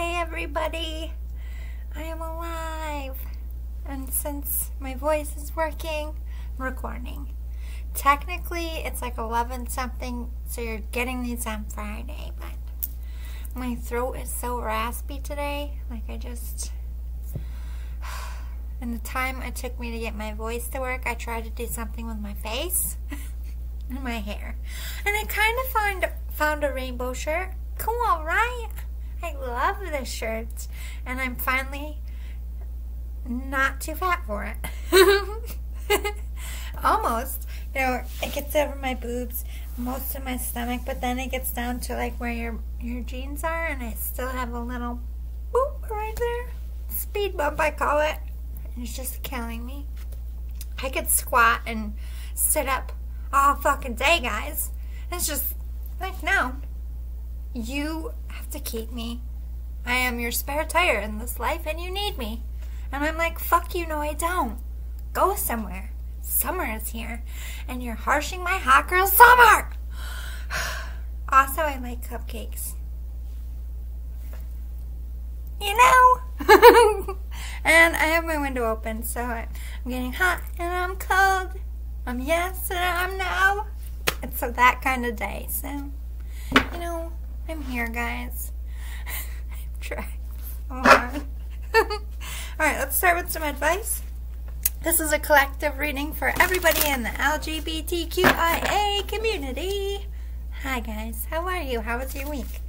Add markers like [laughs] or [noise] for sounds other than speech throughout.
Hey everybody, I am alive. And since my voice is working, I'm recording. Technically, it's like 11 something, so you're getting these on Friday, but my throat is so raspy today. Like, I just. [sighs] And the time it took me to get my voice to work, I tried to do something with my face [laughs] and my hair. And I kind of found, found a rainbow shirt. Cool, right? I love this shirt. And I'm finally not too fat for it. [laughs] Almost. You know, it gets over my boobs, most of my stomach, but then it gets down to like where your your jeans are, and I still have a little boop right there. Speed bump, I call it. It's just killing me. I could squat and sit up all fucking day, guys. It's just like, no. You have to keep me. I am your spare tire in this life, and you need me. And I'm like, fuck you, no, I don't. Go somewhere. Summer is here, and you're harshing my hot girl summer. [sighs] Also, I like cupcakes. You know? [laughs] and I have my window open, so I'm getting hot and I'm cold. I'm yes and I'm no. It's that kind of day, so, you know, I'm here, guys. I'm trying. Alright, let's start with some advice. This is a collective reading for everybody in the LGBTQIA community. Hi, guys. How are you? How was your week?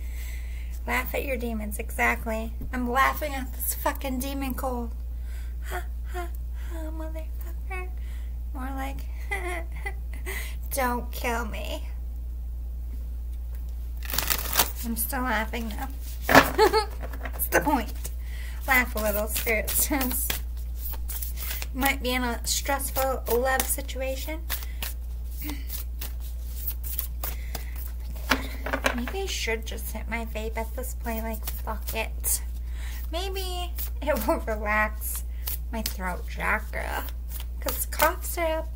Laugh at your demons, exactly. I'm laughing at this fucking demon cold. Ha, ha, ha, motherfucker. More like, [laughs] don't kill me. I'm still laughing now. [laughs] That's the point. Laugh a little, Spirit says might be in a stressful love situation. Maybe I should just hit my vape at this point, like, fuck it. Maybe it will relax my throat chakra. Because cough syrup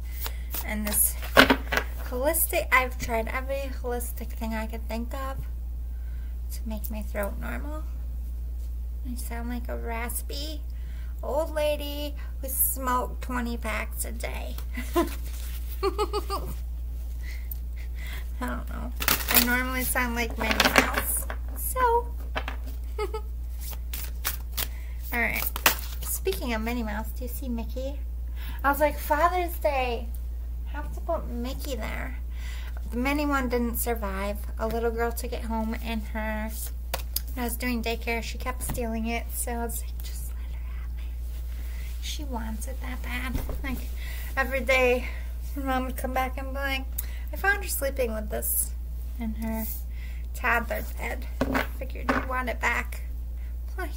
and this holistic, I've tried every holistic thing I could think of to make my throat normal. I sound like a raspy old lady who smoked 20 packs a day. [laughs] I don't know. I normally sound like Minnie Mouse. So. [laughs] Alright. Speaking of Minnie Mouse, do you see Mickey? I was like, Father's Day. Have to put Mickey there. Minnie one didn't survive. A little girl took it home and her when I was doing daycare, she kept stealing it. So I was like, just let her have it. She wants it that bad. Like every day, her mom would come back and be like, I found her sleeping with this in her toddler bed. I figured you'd want it back. Like,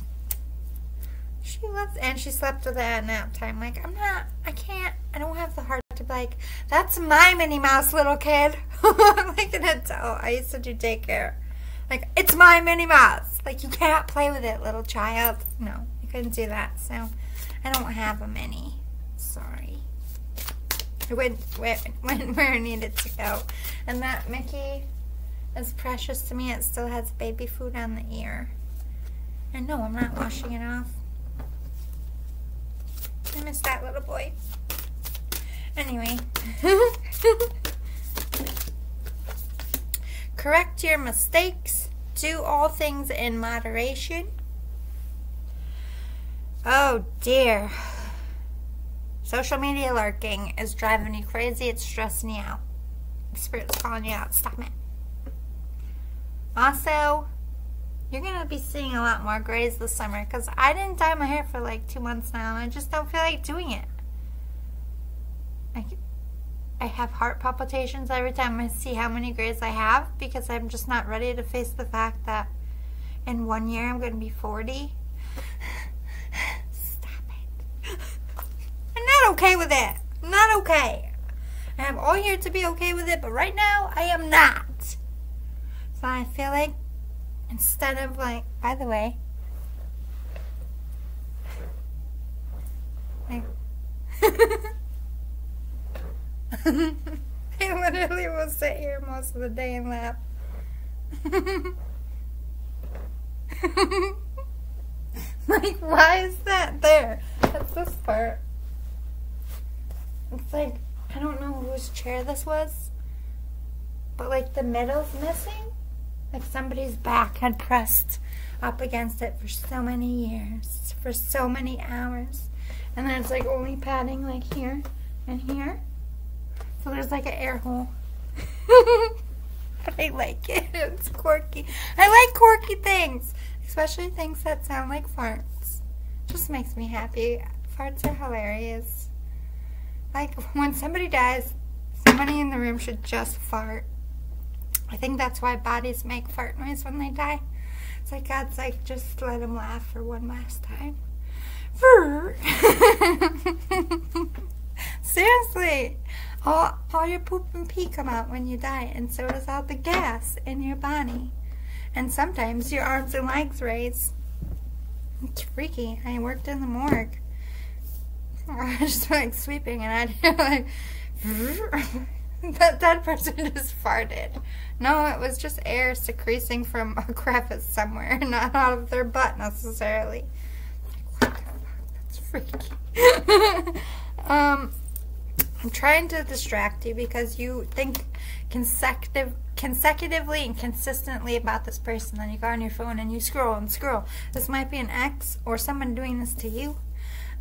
she loves. And she slept with it at nap time. Like, I'm not, I can't, I don't have the heart to be like, that's my Minnie Mouse little kid. I'm [laughs] like an adult. I used to do daycare. Like, it's my Minnie Mouse. Like, you can't play with it, little child. No, I couldn't do that. So, I don't have a Minnie. Sorry. I went, went, [laughs] went where I needed to go. And that Mickey is precious to me. It still has baby food on the ear. And no, I'm not washing it off. I miss that little boy. Anyway. [laughs] Correct your mistakes. Do all things in moderation. Oh dear. Social media lurking is driving you crazy. It's stressing you out. The spirit's calling you out. Stop it. Also, you're going to be seeing a lot more grays this summer because I didn't dye my hair for like two months now and I just don't feel like doing it. I, I have heart palpitations every time I see how many grays I have because I'm just not ready to face the fact that in one year I'm going to be 40. [sighs] Stop it. [laughs] I'm not okay with it. I'm not okay. I have all year to be okay with it, but right now I am not. So I feel like instead of like, by the way, like, [laughs] I literally will sit here most of the day and laugh. [laughs] Like, why is that there? That's this part. It's like, I don't know whose chair this was, but like the middle's missing. Like somebody's back had pressed up against it for so many years, for so many hours. And then it's like only padding like here and here. So there's like an air hole. [laughs] I like it. It's quirky. I like quirky things, especially things that sound like farts. Just makes me happy. Farts are hilarious. Like when somebody dies, somebody in the room should just fart. I think that's why bodies make fart noise when they die. It's like God's like, just let them laugh for one last time. [laughs] Seriously, all, all your poop and pee come out when you die, and so does all the gas in your body. And sometimes your arms and legs raise. It's freaky. I worked in the morgue. [laughs] I was just like sweeping, and I'd like, [laughs] [laughs] that that person [laughs] just farted. No, it was just air secreting from a [laughs] crevice somewhere, not out of their butt necessarily. That's freaky. um, I'm trying to distract you because you think consecutive, consecutively and consistently about this person. Then you go on your phone and you scroll and scroll. This might be an ex or someone doing this to you.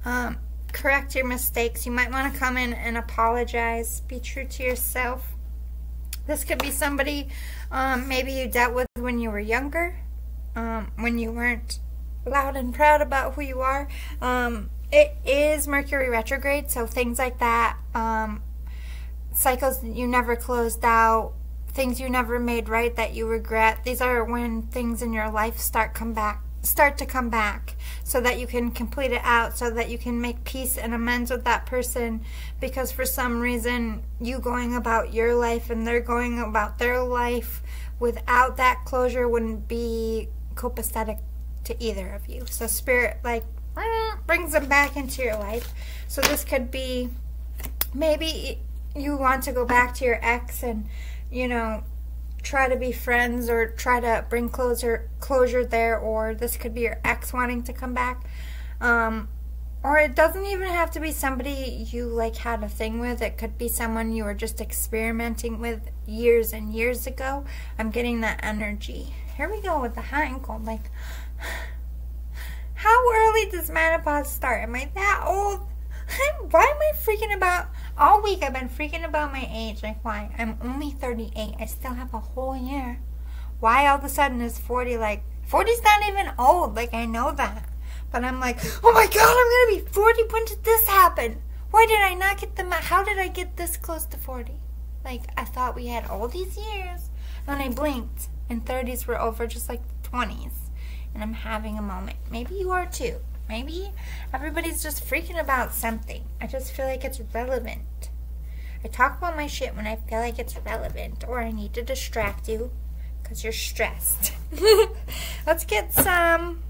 Um, correct your mistakes. You might want to come in and apologize. Be true to yourself. This could be somebody um, maybe you dealt with when you were younger, um, when you weren't loud and proud about who you are. Um, it is Mercury retrograde, so things like that, um, cycles you never closed out, things you never made right that you regret. These are when things in your life start come back start to come back so that you can complete it out so that you can make peace and amends with that person. Because for some reason you going about your life and they're going about their life without that closure wouldn't be copacetic to either of you. So spirit like brings them back into your life. So this could be maybe you want to go back to your ex and you know try to be friends or try to bring closure closure there or this could be your ex wanting to come back. Um, or it doesn't even have to be somebody you like had a thing with. It could be someone you were just experimenting with years and years ago. I'm getting that energy. Here we go with the hot and cold like [sighs] how early does menopause start? Am i that old? [laughs] Why am i freaking about all week I've been freaking about my age. Like, why? I'm only 38. I still have a whole year. Why all of a sudden is 40 like, 40's not even old. Like, I know that. But I'm like, oh my god, I'm to be 40. When did this happen? Why did I not get the, how did I get this close to 40? Like, I thought we had all these years. And I blinked, and 30s were over just like 20s. And I'm having a moment. Maybe you are too. Maybe everybody's just freaking about something. I just feel like it's relevant. I talk about my shit when I feel like it's relevant or I need to distract you because you're stressed. [laughs] Let's get some.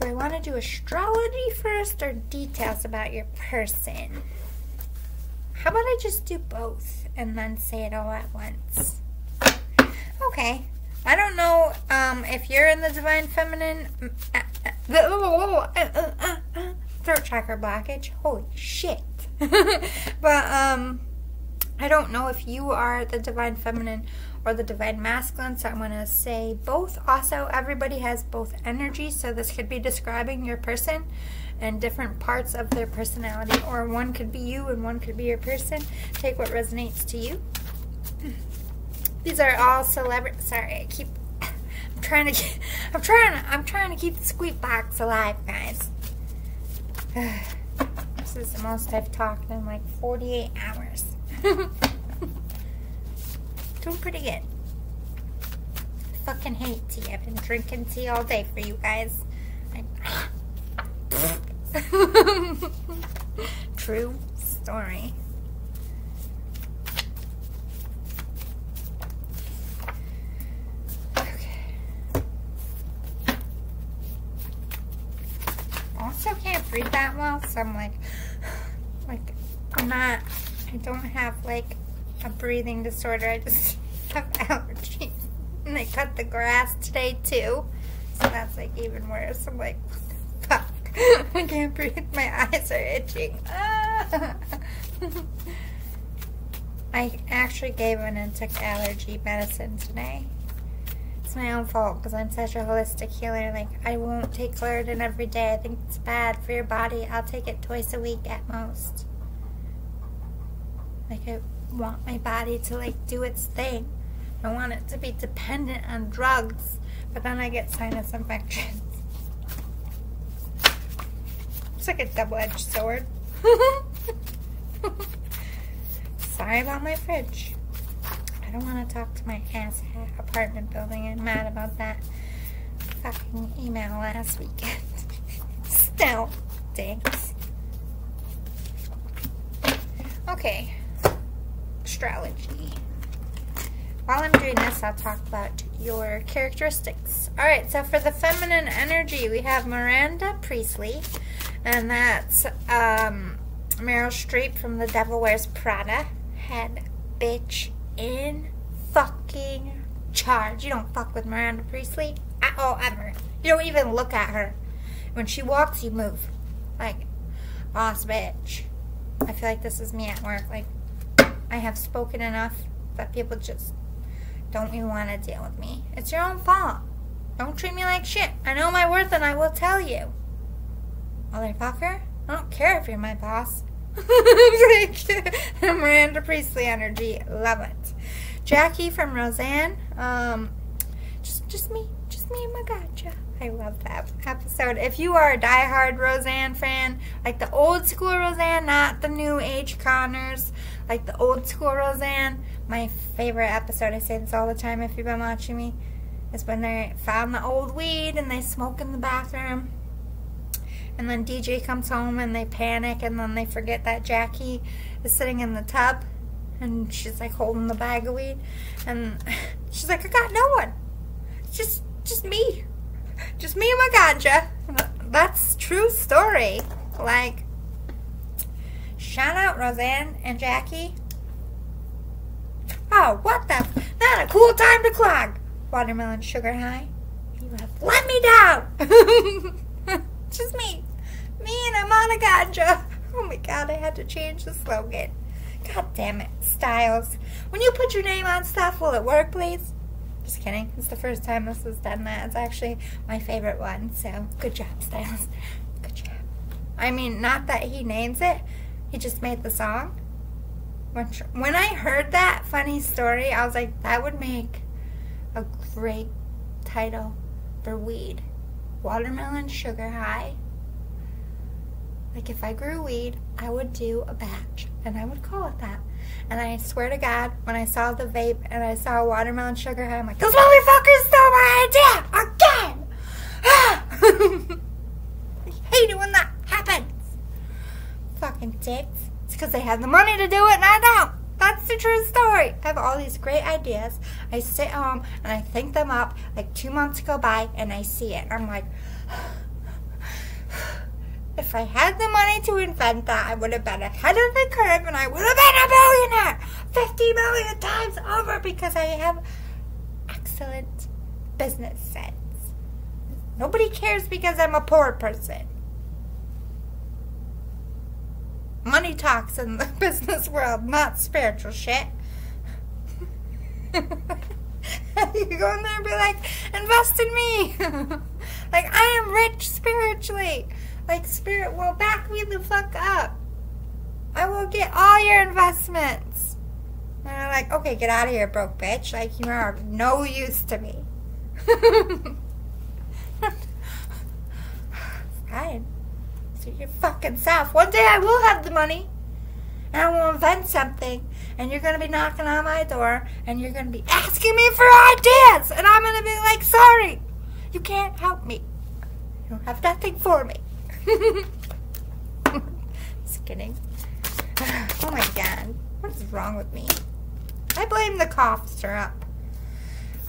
Do I want to do astrology first or details about your person? How about I just do both and then say it all at once? Okay. I don't know um, if you're in the Divine Feminine mm, uh, uh, uh, throat chakra blockage. Holy shit. [laughs] but um I don't know if you are the divine feminine or the divine masculine, so I'm going to say both. Also, everybody has both energies, so this could be describing your person and different parts of their personality, or one could be you and one could be your person. Take what resonates to you. These are all celebrity. Sorry, I keep I'm trying to get, I'm trying I'm trying to keep the squeak box alive, guys. [sighs] this is the most I've talked in like 48 hours. [laughs] Doing pretty good. I fucking hate tea. I've been drinking tea all day for you guys. [laughs] True story. Breathe that well, so I'm like, [sighs] like, I'm not, I don't have like a breathing disorder, I just [laughs] have allergies. And I cut the grass today too, so that's like even worse. I'm like, fuck. [laughs] I can't breathe. My eyes are itching. Ah. [laughs] I actually gave in and took allergy medicine today. It's my own fault because I'm such a holistic healer. Like, I won't take Claritin every day. I think it's bad for your body. I'll take it twice a week at most. Like, I want my body to, like, do its thing. I want it to be dependent on drugs. But then I get sinus infections. It's like a double-edged sword. [laughs] Sorry about my fridge. I don't want to talk to my ass apartment building. I'm mad about that fucking email last weekend. [laughs] Still, thanks. Okay, astrology. While I'm doing this, I'll talk about your characteristics. Alright, so for the feminine energy, we have Miranda Priestly, and that's um, Meryl Streep from The Devil Wears Prada. Head bitch in fucking charge. You don't fuck with Miranda Priestly at all, ever. You don't even look at her. When she walks, you move. Like, boss bitch. I feel like this is me at work. Like, I have spoken enough that people just don't even want to deal with me. It's your own fault. Don't treat me like shit. I know my worth and I will tell you. Motherfucker, I don't care if you're my boss. [laughs] Miranda Priestly energy. Love it. Jackie from Roseanne. Um, just, just me. Just me and my gotcha. I love that episode. If you are a die-hard Roseanne fan, like the old school Roseanne, not the new age Connors, like the old school Roseanne, my favorite episode, I say this all the time if you've been watching me, is when they found the old weed and they smoke in the bathroom. And then DJ comes home and they panic and then they forget that Jackie is sitting in the tub and she's like holding the bag of weed and [laughs] she's like, I got no one. Just just me. Just me and my ganja. That's true story. Like shout out Roseanne and Jackie. Oh, what the? Not a cool time to clog. Watermelon sugar high. You have let me down. [laughs] Just me. Me and I'm a ganja. Oh my god, I had to change the slogan. God damn it. Styles. When you put your name on stuff, will it work, please? Just kidding. It's the first time this has done that. It's actually my favorite one. So, good job, Styles. Good job. I mean, not that he names it. He just made the song. When I heard that funny story, I was like, that would make a great title for weed. Watermelon Sugar High. Like if I grew weed, I would do a batch and I would call it that. And I swear to God, when I saw the vape and I saw watermelon sugar high, I'm like, those motherfuckers stole my idea again! Ah! [laughs] I hate it when that happens. Fucking dicks It's because they have the money to do it and I don't. That's the true story. I have all these great ideas. I sit home and I think them up. Like two months go by and I see it. I'm like, [sighs] if I had the money to invent that, I would have been ahead of the curve and I would have been a billionaire 50 million times over because I have excellent business sense. Nobody cares because I'm a poor person. Money talks in the [laughs] business world, not spiritual shit. [laughs] you go in there and be like, invest in me. [laughs] like, I am rich spiritually. Like, spirit will back me the fuck up. I will get all your investments. And I'm like, okay, get out of here, broke bitch. Like, you are no use to me. Fine suit your fucking self. One day I will have the money. And I will invent something. And you're going to be knocking on my door. And you're going to be asking me for ideas. And I'm going to be like, sorry. You can't help me. You don't have nothing for me. [laughs] Just kidding. [sighs] Oh my god. What is wrong with me? I blame the cough syrup.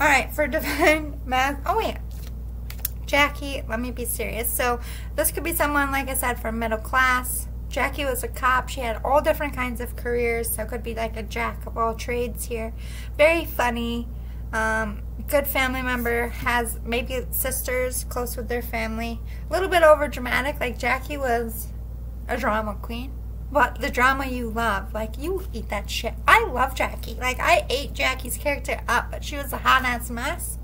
Alright, for divine math. Oh, yeah. Jackie, let me be serious. So this could be someone, like I said, from middle class. Jackie was a cop. She had all different kinds of careers. So it could be like a jack of all trades here. Very funny. Um, good family member has maybe sisters close with their family. A little bit over dramatic, like Jackie was a drama queen. But the drama you love, like you eat that shit. I love Jackie. Like I ate Jackie's character up, but she was a hot ass mess.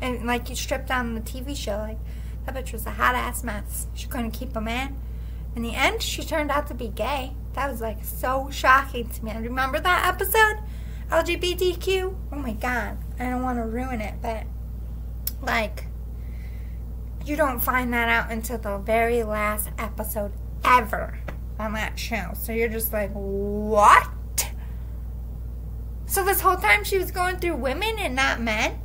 And like you stripped down the TV show, like that bitch was a hot ass mess. She couldn't keep a man. In the end, she turned out to be gay. That was like so shocking to me. I remember that episode? LGBTQ? Oh my god. I don't want to ruin it, but like, you don't find that out until the very last episode ever on that show. So you're just like, what? So this whole time she was going through women and not men?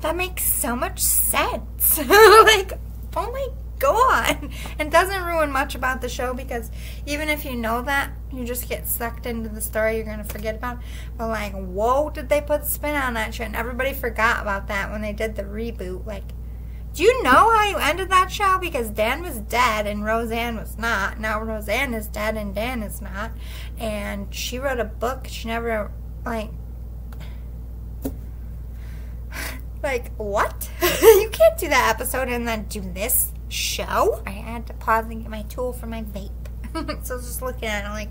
That makes so much sense. like, oh my god. And doesn't ruin much about the show because even if you know that, you just get sucked into the story you're going to forget about. But like, whoa, did they put spin on that shit? And everybody forgot about that when they did the reboot. Like, do you know how you ended that show? Because Dan was dead and Roseanne was not. Now Roseanne is dead and Dan is not. And she wrote a book. She never, like, like, what? [laughs] you can't do that episode and then do this show. I had to pause and get my tool for my vape. [laughs] so I was just looking at it like,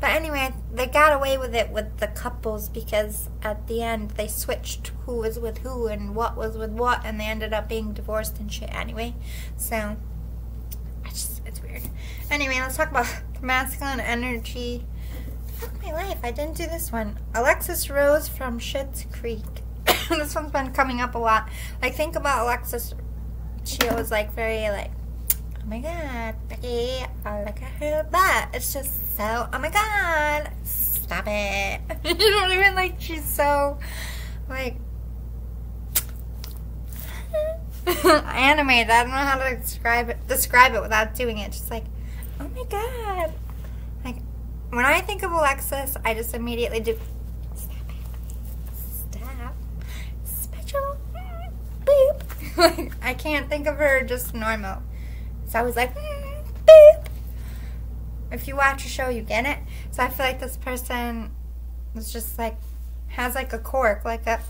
but anyway, they got away with it with the couples because at the end they switched who was with who and what was with what, and they ended up being divorced and shit anyway. So, it's just, it's weird. Anyway, let's talk about [laughs] masculine energy. Fuck my life, I didn't do this one. Alexis Rose from Schitt's Creek. [laughs] this one's been coming up a lot. Like, think about Alexis. She was like very like oh my god, Becky, I look at her butt. It's just so, oh my god, stop it. [laughs] you don't even like, she's so, like, [laughs] animated. I don't know how to describe it, describe it without doing it. Just like, oh my god. Like, when I think of Alexis, I just immediately do, stop it, stop, special, [laughs] I can't think of her just normal. So I was like, mm, boop. If you watch a show, you get it. So I feel like this person is just like, has like a cork, like a,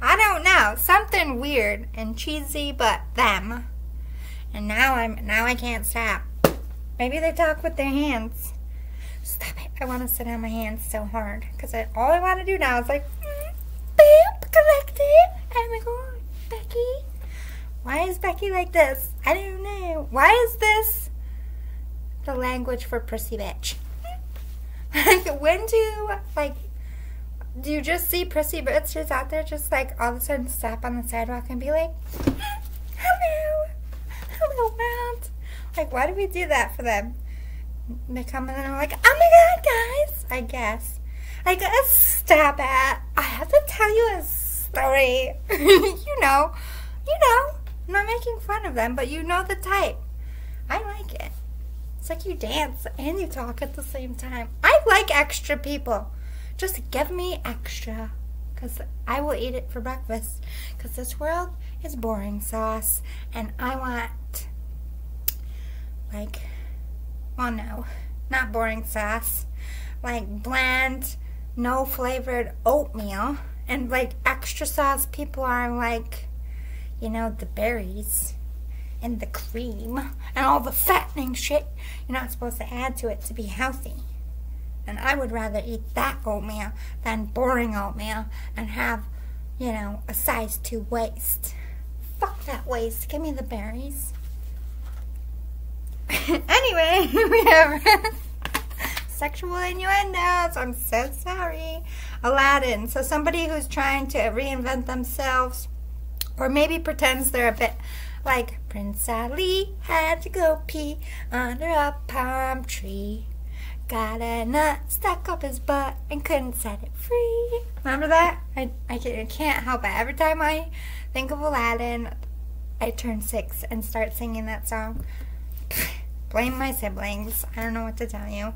I don't know, something weird and cheesy, but them. And now I'm, now I can't stop. Maybe they talk with their hands. Stop it. I want to sit on my hands so hard. Because all I want to do now is like, boop, collect it. Oh my god, Becky. Why is Becky like this? I don't know. Why is this the language for prissy bitch? [laughs] like, when do, like, do you just see prissy bitches out there just, like, all of a sudden stop on the sidewalk and be like, hello, hello, world? Like, why do we do that for them? They come in and they're like, oh my god, guys, I guess. I guess, stop it. I have to tell you a story. [laughs] you know, you know. I'm not making fun of them, but you know the type. I like it. It's like you dance and you talk at the same time. I like extra people. Just give me extra. Because I will eat it for breakfast. Because this world is boring sauce. And I want, like, well, no, not boring sauce. Like bland, no flavored oatmeal. And like extra sauce people are like you know, the berries and the cream and all the fattening shit you're not supposed to add to it to be healthy. And I would rather eat that oatmeal than boring oatmeal and have, you know, a size 2 waist. Fuck that waist. Give me the berries. [laughs] anyway, [laughs] we have [laughs] sexual innuendos. I'm so sorry. Aladdin. So somebody who's trying to reinvent themselves or maybe pretends they're a bit like Prince Ali had to go pee under a palm tree. Got a nut stuck up his butt and couldn't set it free. Remember that? I, I, can't help it. Every time I think of Aladdin, I turn six and start singing that song. [laughs] Blame my siblings. I don't know what to tell you.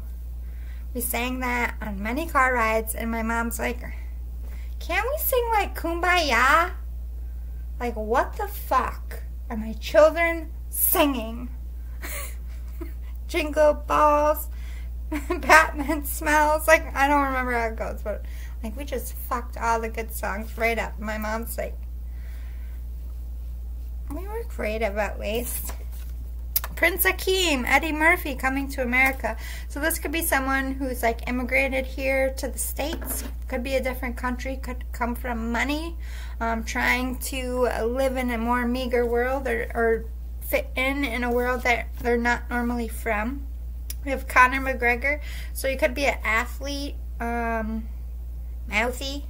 We sang that on many car rides, and my mom's like, Can't we sing like Kumbaya? Like, what the fuck are my children singing? [laughs] Jingle balls, [laughs] Batman smells. Like, I don't remember how it goes, but Like, we just fucked all the good songs right up. My mom's like, we were creative at least. Prince Akeem, Eddie Murphy coming to America. So this could be someone who's like immigrated here to the States. Could be a different country. Could come from money. Um, trying to live in a more meager world or, or fit in in a world that they're not normally from. We have Conor McGregor. So he could be an athlete. Um, mouthy.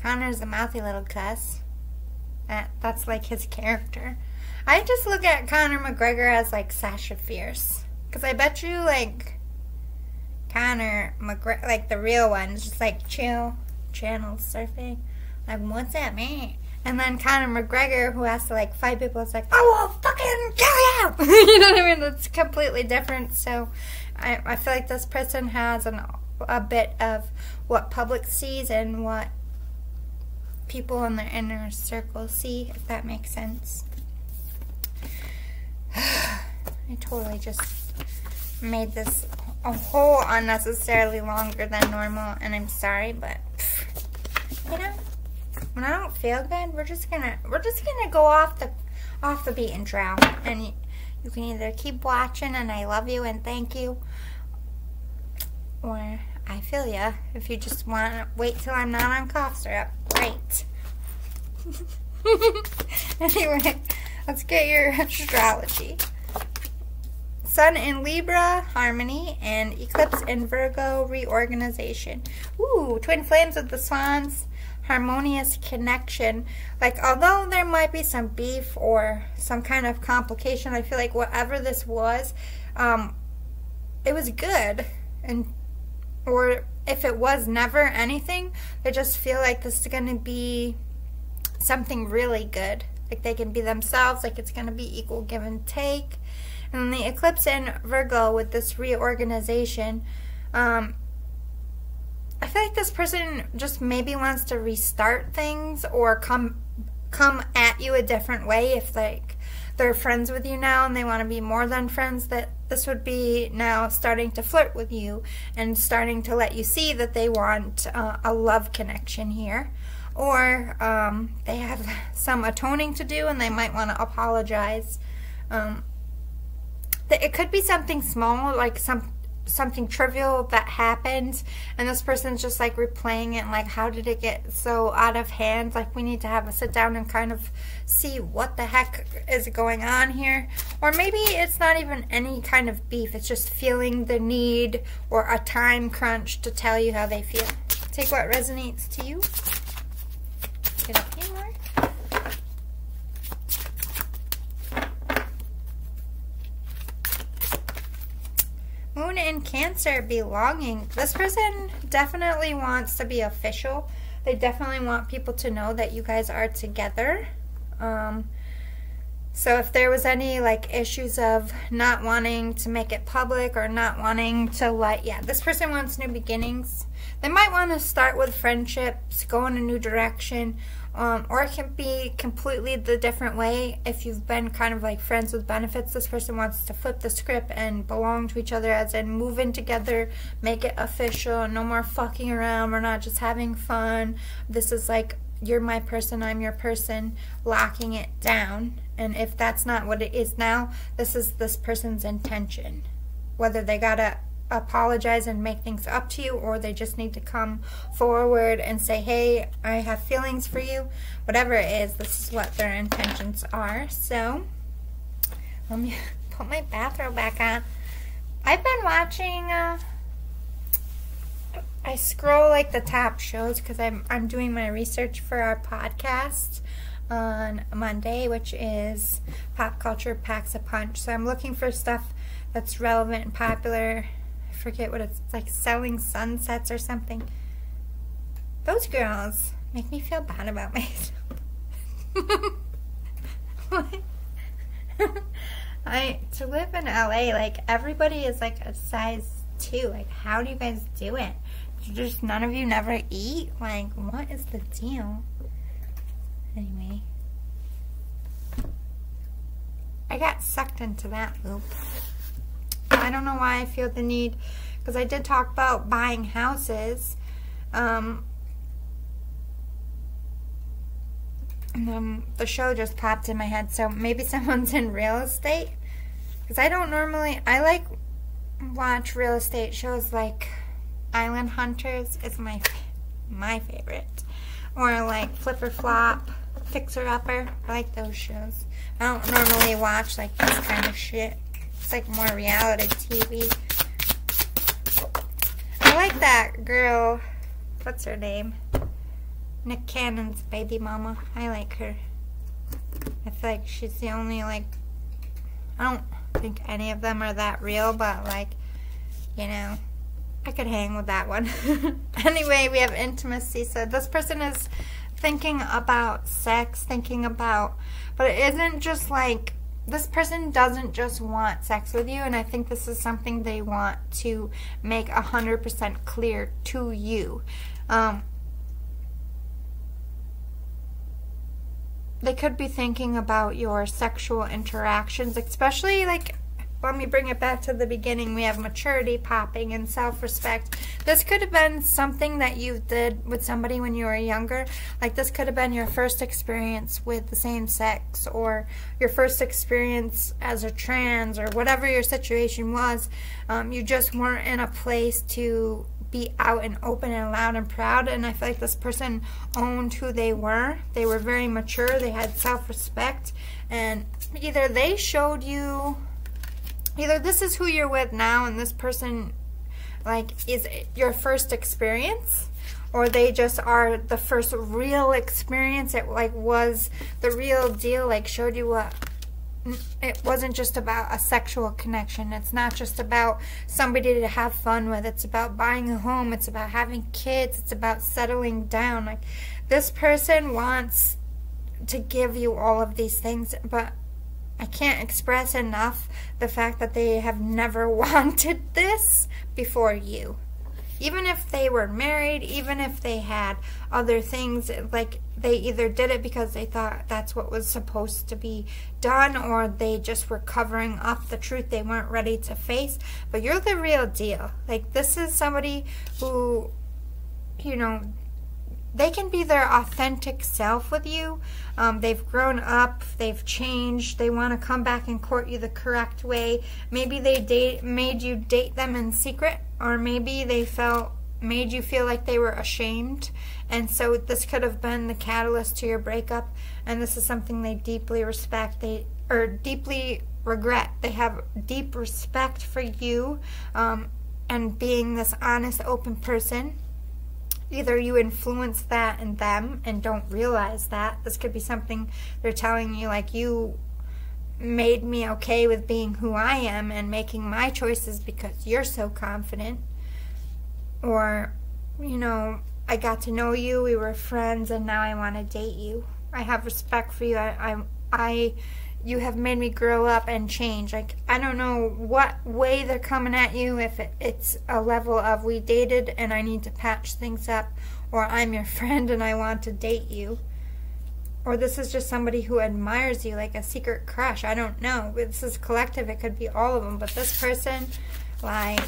Conor's a mouthy little cuss. That, that's like his character. I just look at Conor McGregor as like Sasha Fierce. Because I bet you, like, Conor McGregor, like the real one, is just like chill, channel surfing. Like, what's that mean? And then Conor McGregor, who has to like fight people, is like, I will fucking kill you! [laughs] you know what I mean? It's completely different. So I, I feel like this person has an, a bit of what public sees and what people in their inner circle see, if that makes sense. [sighs] I totally just made this a whole unnecessarily longer than normal, and I'm sorry, but you know, when I don't feel good, we're just gonna we're just gonna go off the off the beaten trail, and you, you can either keep watching, and I love you and thank you, or I feel ya. If you just want to wait till I'm not on cough syrup, great. [laughs] anyway. Let's get your [laughs] astrology. Sun in Libra, harmony, and eclipse in Virgo, reorganization. Ooh, twin flames of the swans, harmonious connection. Like, although there might be some beef or some kind of complication, I feel like whatever this was, um, it was good. And, or if it was never anything, I just feel like this is going to be something really good. Like they can be themselves, like it's going to be equal give and take. And the eclipse in Virgo with this reorganization, um, I feel like this person just maybe wants to restart things or come come at you a different way if like they're friends with you now and they want to be more than friends that this would be now starting to flirt with you and starting to let you see that they want uh, a love connection here or um, they have [laughs] some atoning to do and they might want to apologize. Um, it could be something small, like some something trivial that happened and this person's just like replaying it like how did it get so out of hand? Like we need to have a sit down and kind of see what the heck is going on here. Or maybe it's not even any kind of beef it's just feeling the need or a time crunch to tell you how they feel. Take what resonates to you. Get a few Moon in Cancer, belonging. This person definitely wants to be official. They definitely want people to know that you guys are together. Um, so if there was any like issues of not wanting to make it public or not wanting to let, yeah, this person wants new beginnings. They might want to start with friendships, go in a new direction, um, or it can be completely the different way. If you've been kind of like friends with benefits, this person wants to flip the script and belong to each other, as in move in together, make it official, no more fucking around. We're not just having fun. This is like you're my person, I'm your person, locking it down. And if that's not what it is now, this is this person's intention. Whether they gotta apologize and make things up to you or they just need to come forward and say hey I have feelings for you whatever it is this is what their intentions are. So let me [laughs] put my bathrobe back on. I've been watching uh, I scroll like the top shows because I'm, I'm doing my research for our podcast on Monday which is Pop Culture Packs a Punch. So I'm looking for stuff that's relevant and popular forget what it's, it's like selling sunsets or something. Those girls make me feel bad about [laughs] myself. [laughs] [laughs] I to live in LA, like everybody is like a size two. Like, how do you guys do it? Just none of you never eat? Like, what is the deal? Anyway, I got sucked into that loop. I don't know why I feel the need, because I did talk about buying houses. Um, the show just popped in my head, so maybe [laughs] someone's in real estate. Because I don't normally, I like watch real estate shows like Island Hunters is my my favorite. Or like Flip or Flop, Fixer Upper. I like those shows. I don't normally watch like this kind of shit. It's like more reality TV. I like that girl. What's her name? Nick Cannon's baby mama. I like her. I feel like she's the only like I don't think any of them are that real, but like, you know, I could hang with that one. [laughs] anyway, we have intimacy. So this person is thinking about sex, thinking about, but it isn't just like, this person doesn't just want sex with you, and I think this is something they want to make 100% clear to you. Um, they could be thinking about your sexual interactions, especially like let me bring it back to the beginning. We have maturity popping and self respect. This could have been something that you did with somebody when you were younger. Like, this could have been your first experience with the same sex, or your first experience as a trans, or whatever your situation was. Um, you just weren't in a place to be out and open and loud and proud. And I feel like this person owned who they were. They were very mature, they had self respect, and either they showed you either this is who you're with now and this person like is your first experience or they just are the first real experience. It like was the real deal like showed you what mm, it wasn't just about a sexual connection. It's not just about somebody to have fun with. It's about buying a home. It's about having kids. It's about settling down. Like this person wants to give you all of these things but I can't express enough the fact that they have never [laughs] wanted this before you. Even if they were married, even if they had other things, like they either did it because they thought that's what was supposed to be done, or they just were covering up the truth they weren't ready to face. But you're the real deal. Like, this is somebody who, you know, they can be their authentic self with you. Um, they've grown up, they've changed, they want to come back and court you the correct way. Maybe they date, made you date them in secret, or maybe they felt made you feel like they were ashamed. And so this could have been the catalyst to your breakup. And this is something they deeply respect. They or deeply regret. They have deep respect for you um, and being this honest, open person either you influence that in them and don't realize that. This could be something they're telling you, like, you made me okay with being who I am and making my choices because you're so confident. Or, you know, I got to know you, we were friends, and now I want to date you. I have respect for you. I, I, I you have made me grow up and change. Like, I don't know what way they're coming at you, if it, it's a level of we dated and I need to patch things up, or I'm your [laughs] friend and I want to date you. Or this is just somebody who admires you, like a secret crush. I don't know. This is collective. It could be all of them. But this person, like,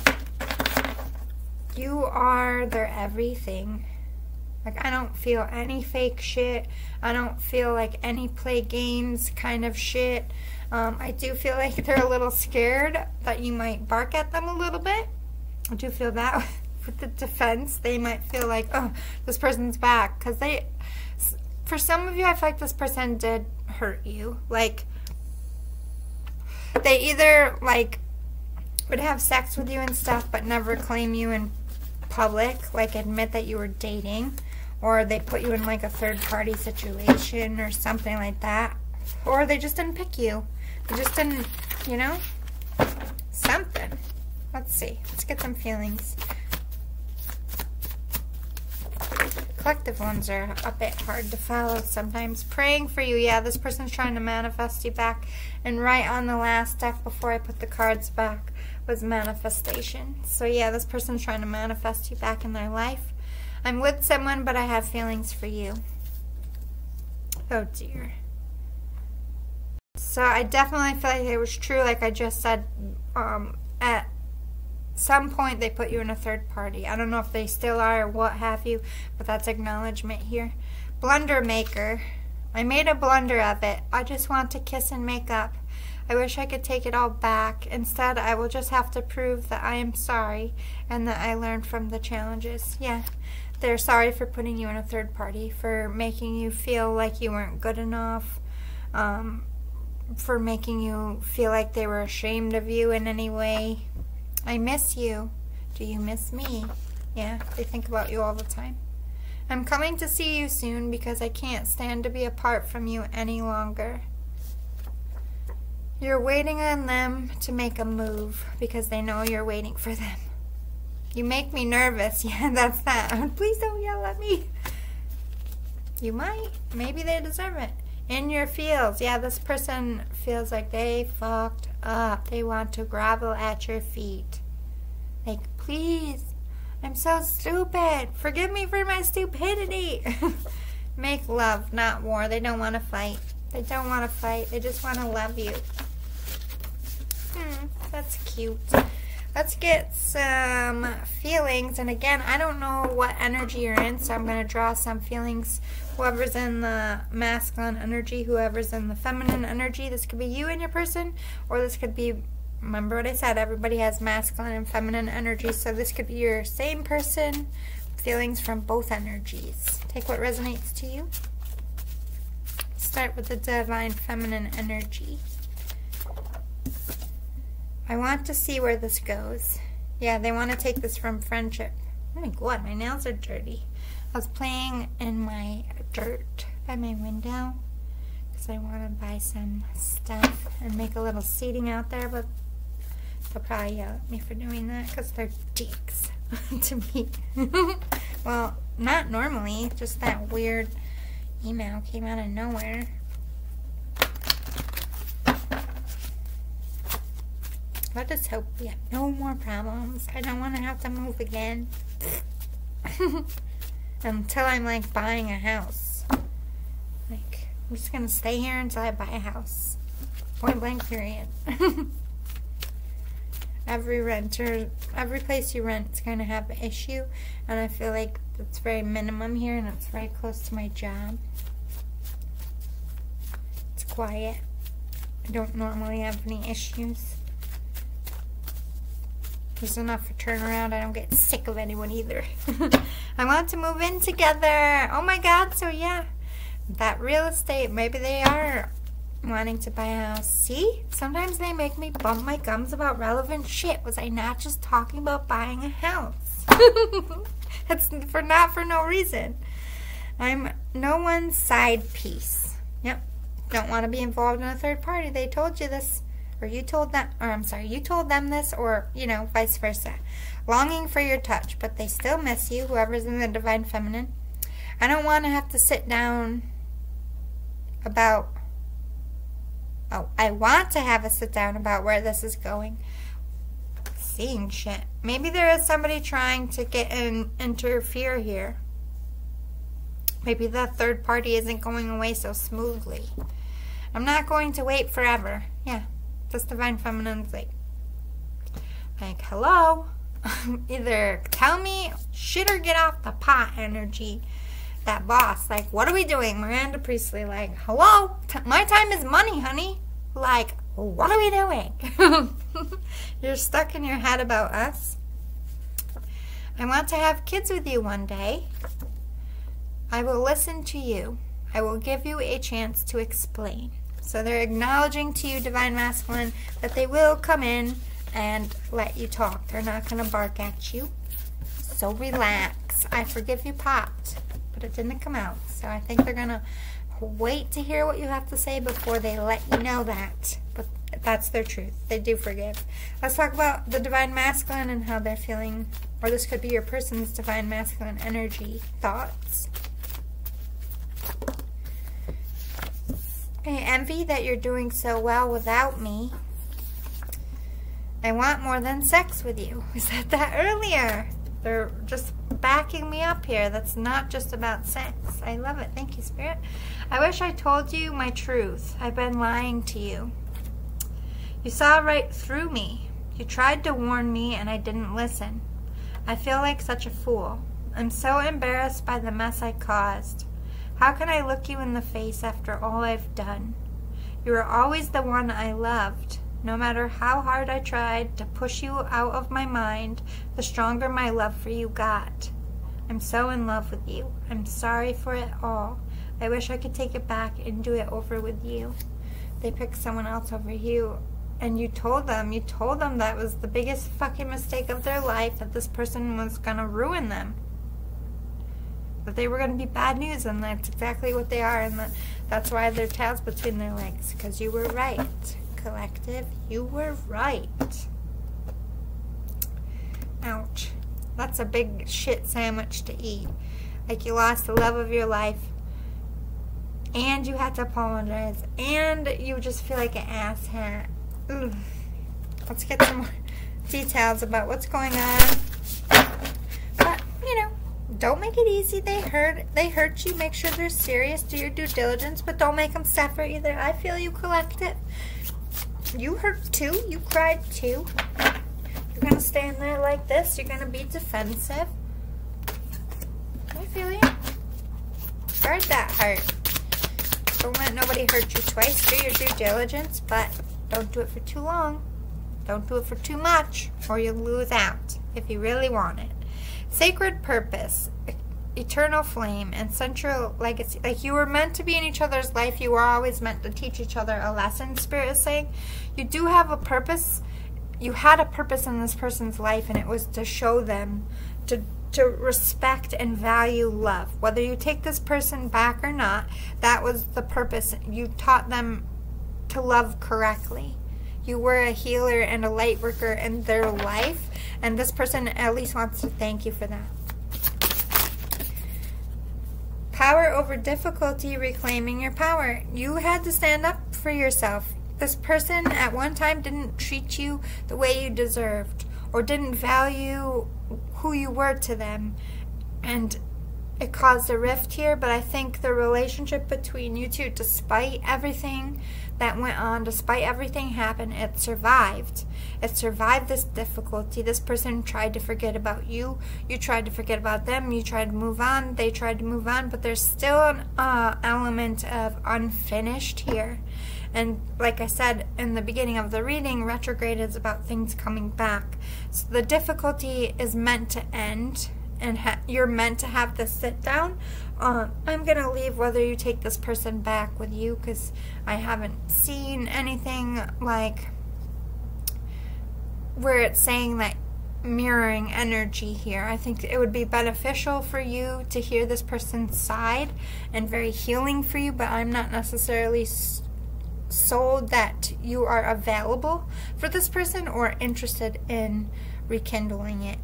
you are their everything. Like, I don't feel any fake shit. I don't feel like any play games kind of shit. Um, I do feel like [laughs] they're a little scared that you might bark at them a little bit. I do feel that [laughs] with the defense. They might feel like, oh, this person's back. Because they, for some of you, I feel like this person did hurt you. Like, they either, like, would have sex with you and stuff, but never claim you in public, like admit that you were dating or they put you in like a third party situation or something like that. Or they just didn't pick you. They just didn't, you know, something. Let's see. Let's get some feelings. Collective ones are a bit hard to follow sometimes. Praying for you. Yeah, this person's trying to manifest you back. And right on the last deck before I put the cards back was manifestation. So yeah, this person's trying to manifest you back in their life. I'm with someone, but I have feelings for you. Oh dear. So I definitely feel like it was true, like I just said. Um, at some point, they put you in a third party. I don't know if they still are or what have you, but that's acknowledgement here. Blunder maker. I made a blunder of it. I just want to kiss and make up. I wish I could take it all back. Instead, I will just have to prove that I am sorry and that I learned from the challenges. Yeah, they're sorry for putting you in a third party, for making you feel like you weren't good enough, um, for making you feel like they were ashamed of you in any way. I miss you. Do you miss me? Yeah, they think about you all the time. I'm coming to see you soon because I can't stand to be apart from you any longer. You're waiting on them to make a move because they know you're waiting for them. You make me nervous. [laughs] Yeah, that's that. [laughs] Please don't yell at me. You might. Maybe they deserve it. In your feels. Yeah, this person feels like they fucked up. They want to grovel at your feet. Like, please, I'm so stupid. Forgive me for my stupidity. [laughs] Make love, not war. They don't want to fight. They don't want to fight. They just want to love you. Hmm, that's cute. Let's get some feelings. And again, I don't know what energy you're in, so I'm going to draw some feelings. Whoever's in the masculine energy, whoever's in the feminine energy. This could be you and your person, or this could be remember what I said, everybody has masculine and feminine energy, so this could be your same person, feelings from both energies. Take what resonates to you. Start with the divine feminine energy. I want to see where this goes. Yeah, they want to take this from friendship. Oh my god, my nails are dirty. I was playing in my dirt by my window because I want to buy some stuff and make a little seating out there, but They'll probably yell at me for doing that because they're dicks [laughs] to me. [laughs] well, not normally, just that weird email came out of nowhere. Let us hope we have no more problems. I don't want to have to move again. [laughs] until I'm like buying a house. Like, I'm just going to stay here until I buy a house. Point blank period. [laughs] every renter, every place you rent is going to have an issue, and I feel like it's very minimum here, and it's very close to my job. It's quiet. I don't normally have any issues. There's enough for turnaround. I don't get sick of anyone either. [laughs] I want to move in together. Oh my god, so yeah. That real estate, maybe they are wanting to buy a house. See? Sometimes they make me bump my gums about relevant shit. Was I not just talking about buying a house? [laughs] That's for not for no reason. I'm no one's side piece. Yep. Don't want to be involved in a third party. They told you this. Or you told them, or I'm sorry, you told them this, or, you know, vice versa. Longing for your touch, but they still miss you, whoever's in the divine feminine. I don't want to have to sit down about Oh, I want to have a sit down about where this is going. Seeing shit. Maybe there is somebody trying to get in, interfere here. Maybe the third party isn't going away so smoothly. I'm not going to wait forever. Yeah, this divine feminine's like, like, hello. [laughs] Either tell me shit or get off the pot energy. That boss, like, what are we doing? Miranda Priestly, like, hello? T my time is money, honey. Like, what are we doing? [laughs] You're stuck in your head about us. I want to have kids with you one day. I will listen to you. I will give you a chance to explain. So they're acknowledging to you, Divine Masculine, that they will come in and let you talk. They're not going to bark at you. So relax. I forgive you popped, but it didn't come out. So I think they're going to wait to hear what you have to say before they let you know that. But that's their truth. They do forgive. Let's talk about the divine masculine and how they're feeling, or this could be your person's divine masculine energy thoughts. I envy that you're doing so well without me. I want more than sex with you. [laughs] We said that earlier. They're just backing me up here. That's not just about sex. I love it. Thank you, Spirit. I wish I told you my truth. I've been lying to you. You saw right through me. You tried to warn me and I didn't listen. I feel like such a fool. I'm so embarrassed by the mess I caused. How can I look you in the face after all I've done? You were always the one I loved. No matter how hard I tried to push you out of my mind, the stronger my love for you got. I'm so in love with you. I'm sorry for it all. I wish I could take it back and do it over with you. They picked someone else over you, and you told them, you told them that was the biggest fucking mistake of their life, that this person was gonna ruin them. That they were gonna be bad news, and that's exactly what they are, and that's why they're tails between their legs, because you were right collective. You were right. Ouch. That's a big shit sandwich to eat. Like you lost the love of your life and you had to apologize and you just feel like an ass hat. Ugh. Let's get some more [laughs] details about what's going on. Don't make it easy. They hurt they hurt you. Make sure they're serious. Do your due diligence, but don't make them suffer either. I feel you collective. You hurt too. You cried too. You're gonna stand there like this. You're gonna be defensive. I feel you. Guard that heart. Don't let nobody hurt you twice. Do your due diligence, but don't do it for too long. Don't do it for too much, or you'll lose out if you really want it. Sacred purpose eternal flame and central legacy. Like you were meant to be in each other's life. You were always meant to teach each other a lesson, Spirit is saying. You do have a purpose. You had a purpose in this person's life, and it was to show them, to to respect and value love. Whether you take this person back or not, that was the purpose. You taught them to love correctly. You were a healer and a light worker in their life, and this person at least wants to thank you for that. Power over difficulty, reclaiming your power. You had to stand up for yourself. This person at one time didn't treat you the way you deserved or didn't value who you were to them. And it caused a rift here, but I think the relationship between you two, despite everything that went on, despite everything happened, it survived. It survived this difficulty. This person tried to forget about you. You tried to forget about them. You tried to move on. They tried to move on, but there's still an uh, element of unfinished here. And like I said in the beginning of the reading, retrograde is about things coming back. So the difficulty is meant to end and you're meant to have this sit down. Uh, I'm going to leave whether you take this person back with you because I haven't seen anything like where it's saying that mirroring energy here. I think it would be beneficial for you to hear this person's side and very healing for you, but I'm not necessarily sold that you are available for this person or interested in rekindling it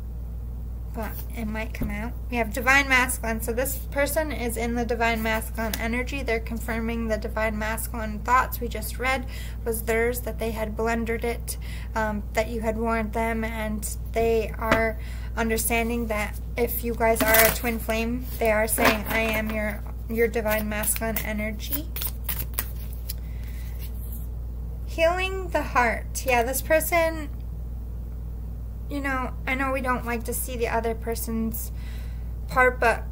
but it might come out. We have Divine Masculine. So this person is in the Divine Masculine energy. They're confirming the Divine Masculine thoughts we just read was theirs, that they had blundered it, um, that you had warned them, and they are understanding that if you guys are a twin flame, they are saying, I am your, your Divine Masculine energy. Healing the heart. Yeah, this person you know, I know we don't like to see the other person's part, but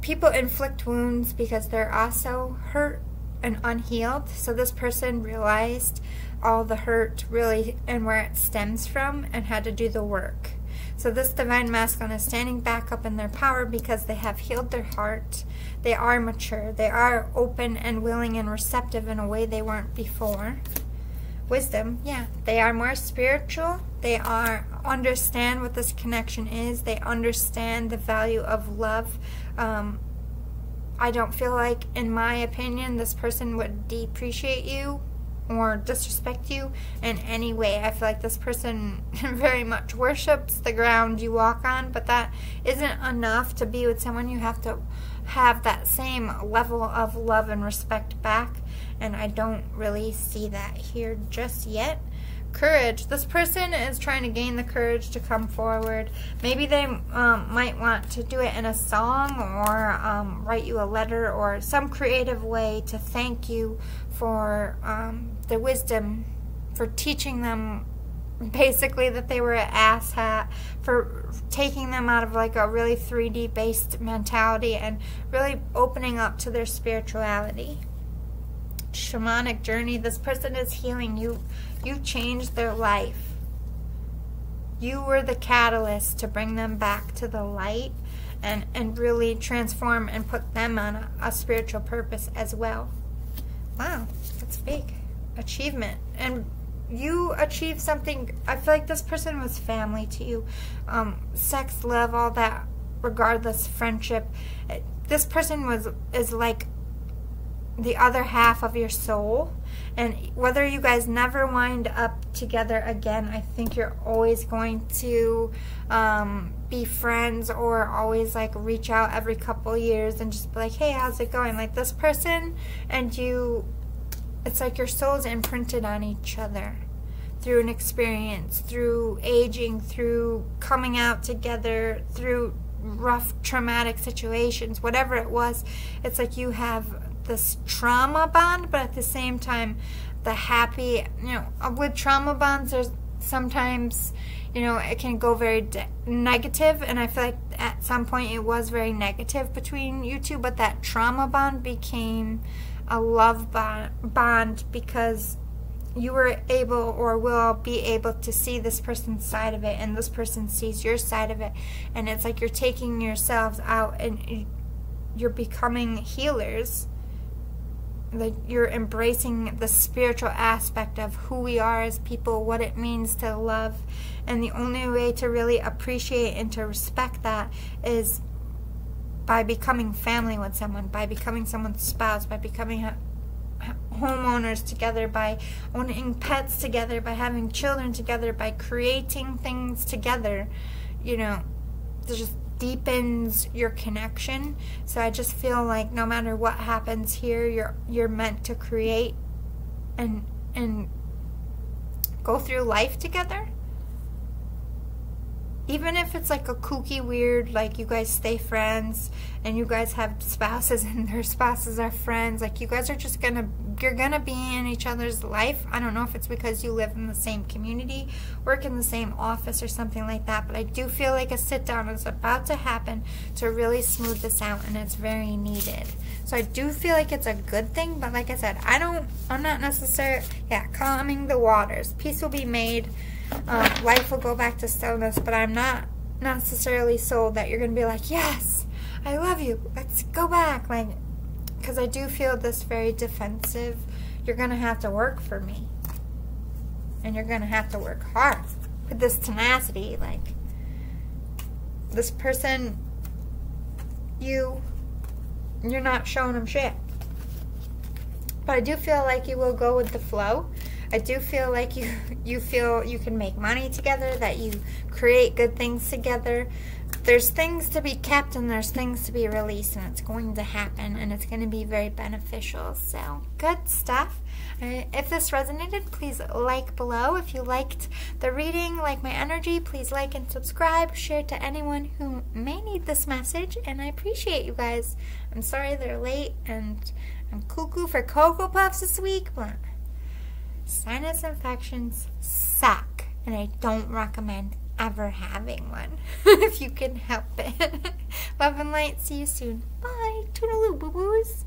people inflict wounds because they're also hurt and unhealed. So this person realized all the hurt really and where it stems from and had to do the work. So this divine masculine is standing back up in their power because they have healed their heart. They are mature. They are open and willing and receptive in a way they weren't before wisdom. Yeah. They are more spiritual. They are understand what this connection is. They understand the value of love. Um, i don't feel like in my opinion this person would depreciate you or disrespect you in any way. I feel like this person [laughs] very much worships the ground you walk on but that isn't enough to be with someone. You have to have that same level of love and respect back and I don't really see that here just yet. Courage. This person is trying to gain the courage to come forward. Maybe they um, might want to do it in a song or um, write you a letter or some creative way to thank you for um, the wisdom, for teaching them basically that they were an asshat for taking them out of like a really 3D based mentality and really opening up to their spirituality. Shamanic journey. This person is healing you. You changed their life. You were the catalyst to bring them back to the light and, and really transform and put them on a, a spiritual purpose as well. Wow, that's big. Achievement. And you achieved something. I feel like this person was family to you. Um, sex, love, all that, regardless, friendship. This person was is like the other half of your soul. And whether you guys never wind up together again, I think you're always going to um, be friends or always like reach out every couple years and just be like, hey, how's it going? Like this person and you it's like your souls imprinted on each other through an experience, through aging, through coming out together, through rough traumatic situations, whatever it was. It's like you have this trauma bond, but at the same time, the happy, you know, uh, with trauma bonds, there's sometimes, you know, it can go very negative, and I feel like at some point it was very negative between you two, but that trauma bond became a love bond because you were able or will be able to see this person's side of it and this person sees your side of it and it's like you're taking yourselves out and you're becoming healers like you're embracing the spiritual aspect of who we are as people what it means to love. And the only way to really appreciate and to respect that is by becoming family with someone, by becoming someone's spouse, by becoming homeowners together, by owning pets together, by having children together, by creating things together, you know, it just deepens your connection. So I just feel like no matter what happens here, you're you're meant to create and and go through life together even if it's like a kooky weird like you guys stay friends and you guys have spouses [laughs] and their spouses are friends like you guys are just gonna you're gonna be in each other's life. I don't know if it's because you live in the same community work in the same office or something like that but i do feel like a sit down is about to happen to really smooth this out and it's very needed. So i do feel like it's a good thing but like i said i don't i'm not necessarily yeah calming the waters. Peace will be made um, life will go back to stillness, but I'm not necessarily sold that you're going to be like, yes, I love you, let's go back. Like, because I do feel this very defensive. You're going to have to work for me. And you're going to have to work hard with this tenacity. Like, this person, you, you're not showing them shit. But I do feel like you will go with the flow I do feel like you [laughs] you feel you can make money together, that you create good things together. There's things to be kept and there's things to be released and it's going to happen and it's going to be very beneficial. So, good stuff. If this resonated, please like below. If you liked the reading, like my energy, please like and subscribe. Share to anyone who may need this message and I appreciate you guys. I'm sorry they're late and I'm cuckoo for Cocoa Puffs this week, but sinus infections suck, and I don't recommend ever having one [laughs] if you can help it. [laughs] Love and light. See you soon. Bye. Toodaloo, boo boos.